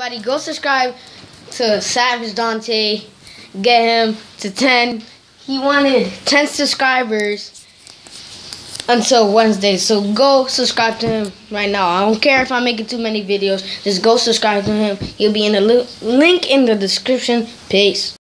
Everybody go subscribe to Savage Dante. Get him to 10. He wanted 10 subscribers until Wednesday. So go subscribe to him right now. I don't care if I'm making too many videos. Just go subscribe to him. He'll be in the link in the description. Peace.